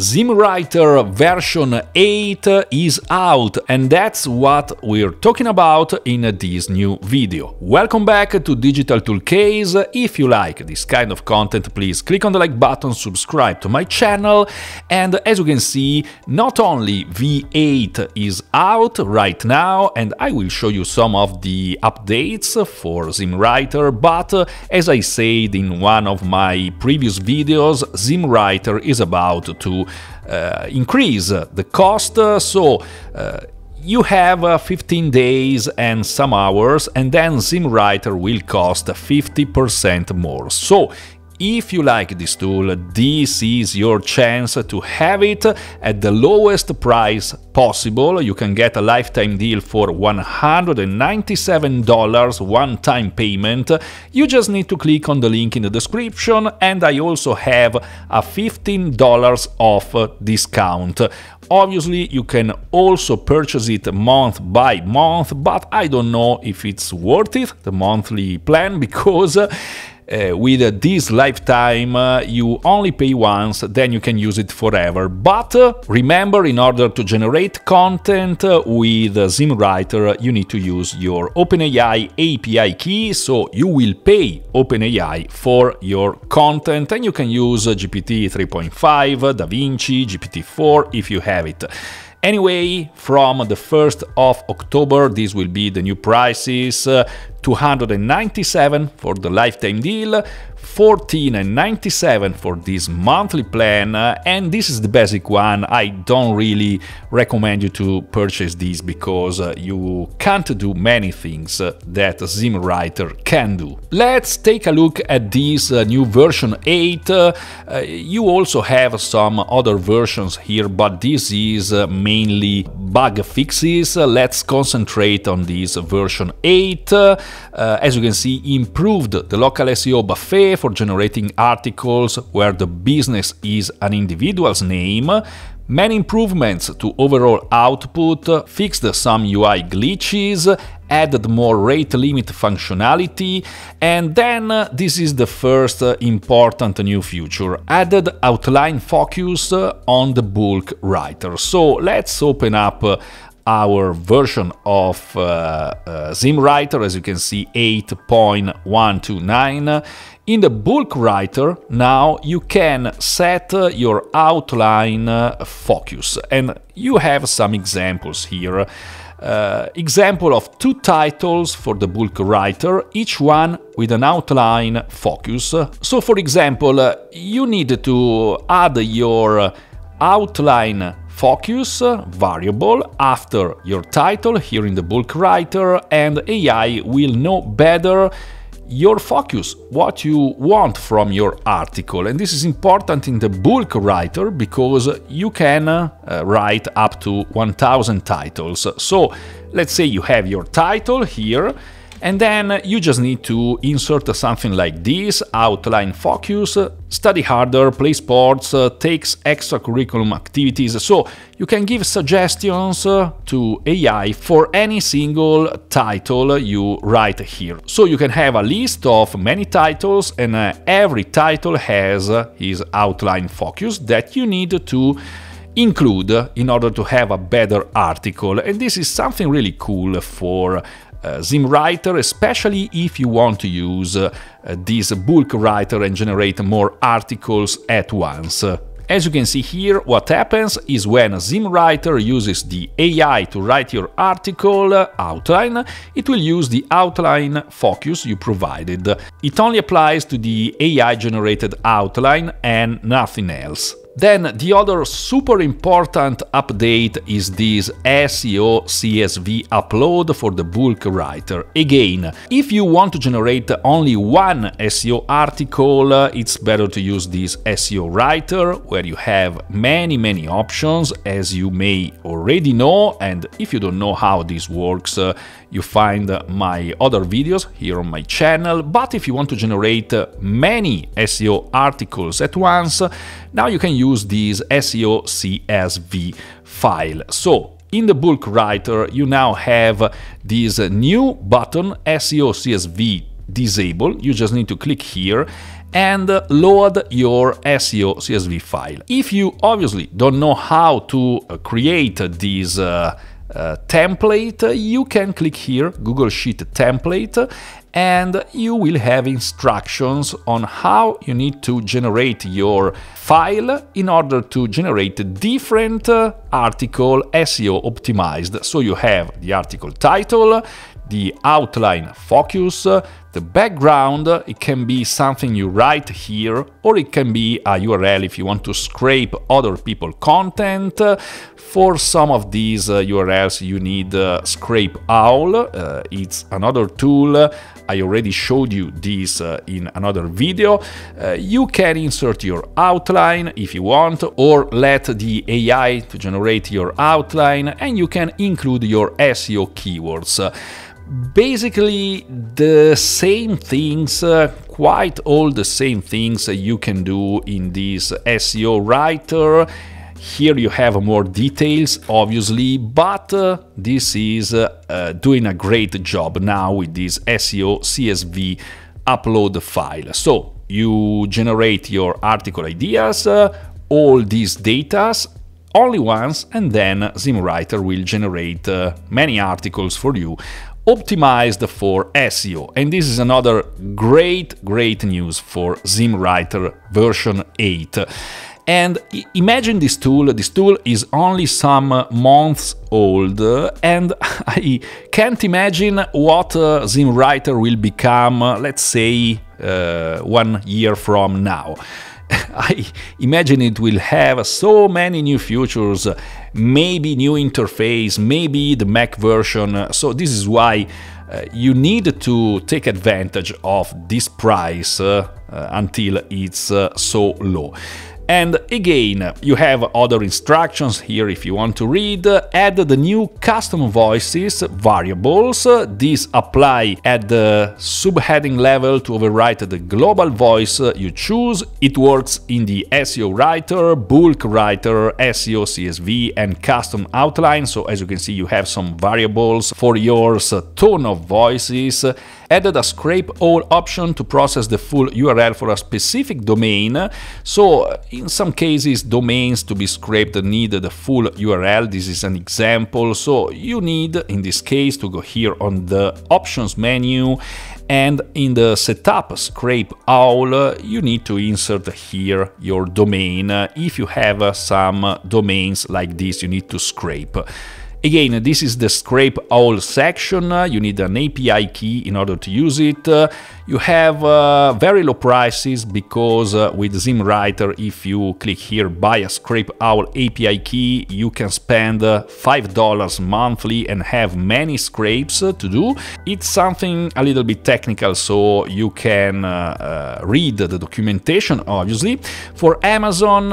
ZimmWriter version 8 is out and that's what we're talking about in this new video. Welcome back to Digital Toolcase. If you like this kind of content, please click on the like button, subscribe to my channel and as you can see, not only V8 is out right now and I will show you some of the updates for ZimmWriter but as I said in one of my previous videos, ZimmWriter is about to uh, increase the cost. So uh, you have uh, 15 days and some hours, and then ZimmWriter will cost 50% more. So if you like this tool, this is your chance to have it at the lowest price possible. You can get a lifetime deal for $197 one-time payment. You just need to click on the link in the description and I also have a $15 off discount. Obviously, you can also purchase it month by month, but I don't know if it's worth it, the monthly plan, because uh, with this lifetime uh, you only pay once, then you can use it forever. But uh, remember, in order to generate content uh, with ZimmWriter, you need to use your OpenAI API key, so you will pay OpenAI for your content and you can use GPT 3.5, DaVinci, GPT-4 if you have it. Anyway, from the 1st of October, this will be the new prices. Uh, 297 for the lifetime deal, 14.97 for this monthly plan uh, and this is the basic one. I don't really recommend you to purchase this because uh, you can't do many things uh, that ZimmWriter can do. Let's take a look at this uh, new version 8 uh, uh, you also have some other versions here but this is mainly bug fixes. Let's concentrate on this version 8 as you can see improved the local seo buffet for generating articles where the business is an individual's name, many improvements to overall output, fixed some UI glitches, added more rate limit functionality, and then uh, this is the first uh, important new feature, added outline focus uh, on the bulk writer. So let's open up our version of uh, uh, ZimmWriter, as you can see 8.129. In the bulk writer, now you can set uh, your outline focus, and you have some examples here. Uh, example of two titles for the bulk writer, each one with an outline focus. So, for example, you need to add your outline focus variable after your title here in the bulk writer and AI will know better your focus, what you want from your article. And this is important in the bulk writer because you can uh, write up to 1000 titles. So let's say you have your title here and then you just need to insert something like this, outline focus, study harder, play sports, uh, takes extracurriculum activities. So you can give suggestions uh, to AI for any single title you write here. So you can have a list of many titles and uh, every title has uh, his outline focus that you need to include in order to have a better article. And this is something really cool for uh, ZimmWriter, especially if you want to use uh, this bulk writer and generate more articles at once. As you can see here, what happens is when ZimmWriter uses the AI to write your article outline, it will use the outline focus you provided. It only applies to the AI-generated outline and nothing else. Then the other super important update is this SEO CSV upload for the bulk writer. Again, if you want to generate only one SEO article, it's better to use this SEO writer where you have many many options as you may already know and if you don't know how this works, you find my other videos here on my channel, but if you want to generate many SEO articles at once, now you can use this SEO CSV file. So in the bulk writer, you now have this new button SEO CSV disable. You just need to click here and load your SEO CSV file. If you obviously don't know how to create this uh, uh, template, you can click here, Google Sheet template, and you will have instructions on how you need to generate your file in order to generate different uh, article SEO optimized. So you have the article title, the outline focus, the background, it can be something you write here, or it can be a URL if you want to scrape other people content. For some of these uh, URLs you need uh, Scrape Owl, uh, it's another tool, I already showed you this uh, in another video. Uh, you can insert your outline if you want, or let the AI to generate your outline, and you can include your SEO keywords basically the same things, uh, quite all the same things you can do in this SEO writer. Here you have more details, obviously, but uh, this is uh, doing a great job now with this SEO CSV upload file. So you generate your article ideas, uh, all these datas only once, and then ZimmWriter will generate uh, many articles for you optimized for SEO. And this is another great, great news for ZimmWriter version 8. And imagine this tool, this tool is only some months old, and I can't imagine what uh, ZimmWriter will become, let's say, uh, one year from now. I imagine it will have so many new features, maybe new interface, maybe the Mac version. So this is why uh, you need to take advantage of this price uh, uh, until it's uh, so low. And again, you have other instructions here if you want to read. Add the new custom voices variables. These apply at the subheading level to overwrite the global voice you choose. It works in the SEO writer, bulk writer, SEO CSV, and custom outline. So as you can see, you have some variables for your tone of voices added a Scrape Owl option to process the full URL for a specific domain. So uh, in some cases, domains to be scraped need the full URL. This is an example. So you need, in this case, to go here on the options menu and in the setup scrape owl uh, you need to insert here your domain uh, if you have some domains like this you need to scrape Again, this is the Scrape Owl section. You need an API key in order to use it. You have uh, very low prices because uh, with ZimmWriter, if you click here buy a Scrape Owl API key, you can spend uh, $5 monthly and have many scrapes uh, to do. It's something a little bit technical, so you can uh, read the documentation, obviously. For Amazon,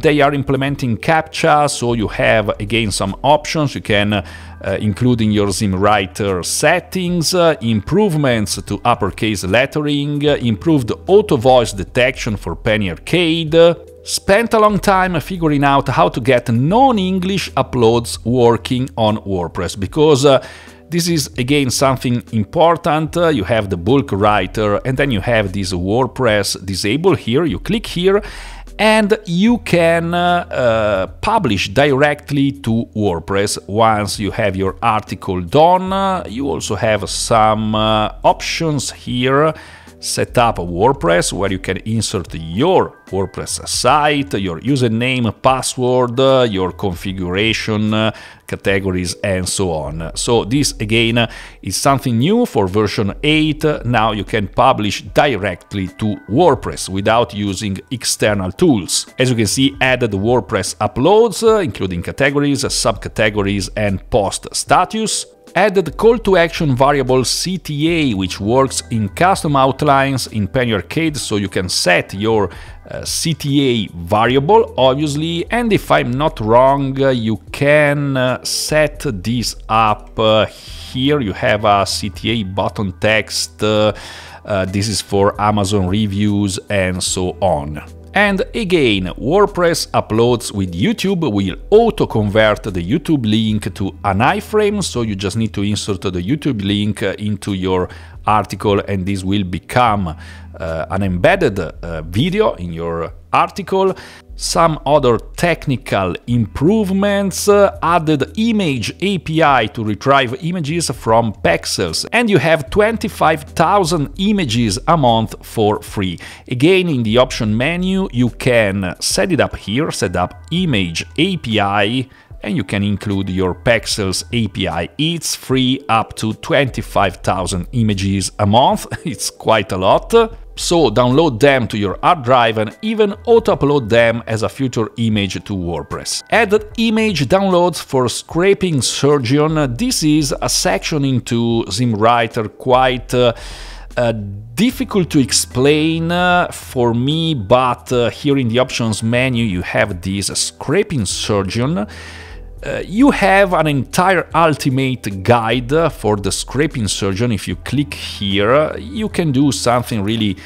they are implementing CAPTCHA, so you have again some options. You can uh, including your ZimmWriter settings, uh, improvements to uppercase lettering, uh, improved auto voice detection for Penny Arcade, spent a long time figuring out how to get non-English uploads working on WordPress because uh, this is again something important. Uh, you have the bulk writer and then you have this WordPress disable here. You click here and you can uh, uh, publish directly to WordPress once you have your article done. You also have some uh, options here set up WordPress where you can insert your WordPress site, your username, password, your configuration, categories and so on. So this again is something new for version 8. Now you can publish directly to WordPress without using external tools. As you can see, added WordPress uploads, including categories, subcategories and post status added call to action variable CTA, which works in custom outlines in Penny Arcade, so you can set your uh, CTA variable, obviously, and if I'm not wrong, uh, you can uh, set this up uh, here. You have a CTA button text. Uh, uh, this is for Amazon reviews and so on. And again, WordPress uploads with YouTube will auto-convert the YouTube link to an iframe, so you just need to insert the YouTube link into your article and this will become uh, an embedded uh, video in your article. Some other technical improvements uh, added image API to retrieve images from Pexels and you have 25,000 images a month for free. Again in the option menu you can set it up here, set up image API and you can include your Pexels API. It's free up to 25,000 images a month, it's quite a lot. So download them to your hard drive and even auto-upload them as a future image to WordPress. Add image downloads for scraping surgeon. This is a section into ZimmWriter quite uh, uh, difficult to explain uh, for me, but uh, here in the options menu you have this scraping surgeon. Uh, you have an entire ultimate guide for the scraping surgeon. If you click here, you can do something really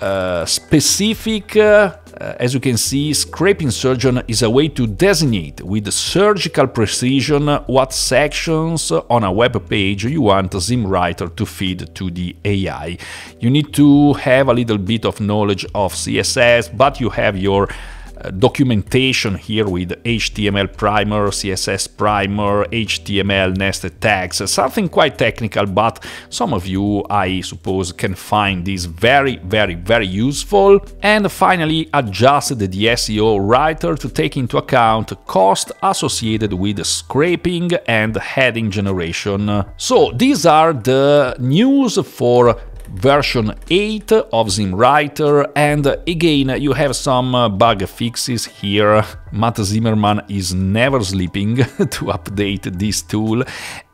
uh, specific. Uh, as you can see, scraping surgeon is a way to designate with surgical precision what sections on a web page you want ZimmWriter to feed to the AI. You need to have a little bit of knowledge of CSS, but you have your documentation here with HTML primer, CSS primer, HTML nested tags, something quite technical, but some of you, I suppose, can find this very, very, very useful. And finally, adjusted the SEO writer to take into account cost associated with scraping and heading generation. So these are the news for version 8 of ZimmWriter and again you have some uh, bug fixes here. Matt Zimmerman is never sleeping to update this tool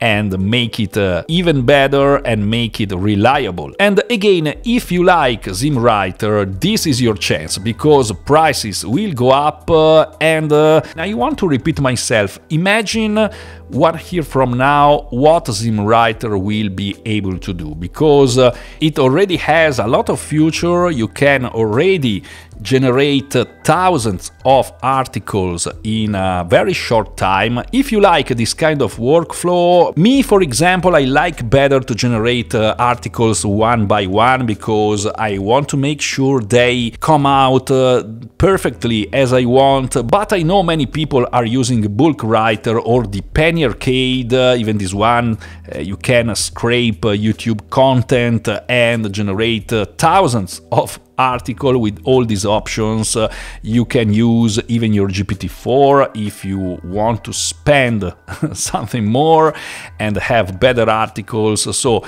and make it uh, even better and make it reliable. And again, if you like ZimmWriter, this is your chance because prices will go up uh, and I want to repeat myself. Imagine what here from now what ZimmWriter will be able to do because it already has a lot of future. You can already generate thousands of articles in a very short time. If you like this kind of workflow, me for example, I like better to generate uh, articles one by one because I want to make sure they come out uh, perfectly as I want, but I know many people are using Bulk Writer or the Penny Arcade, uh, even this one, uh, you can scrape uh, YouTube content and generate uh, thousands of article with all these options. Uh, you can use even your GPT-4 if you want to spend something more and have better articles. So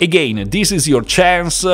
again, this is your chance.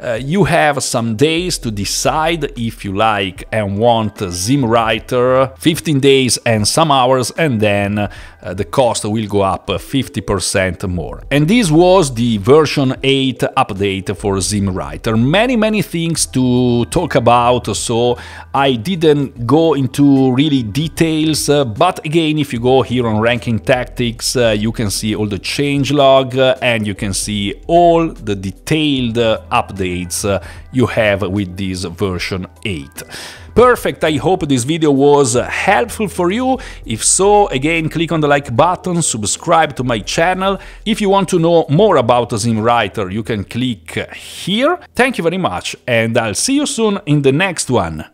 Uh, uh, you have some days to decide if you like and want ZimmWriter, 15 days and some hours, and then uh, the cost will go up 50% more. And this was the version 8 update for ZimmWriter. Many, many things to talk about, so I didn't go into really details, uh, but again, if you go here on Ranking Tactics, uh, you can see all the changelog uh, and you can see all the detailed updates updates uh, you have with this version 8. Perfect, I hope this video was helpful for you. If so, again, click on the like button, subscribe to my channel. If you want to know more about ZimmWriter, you can click here. Thank you very much, and I'll see you soon in the next one.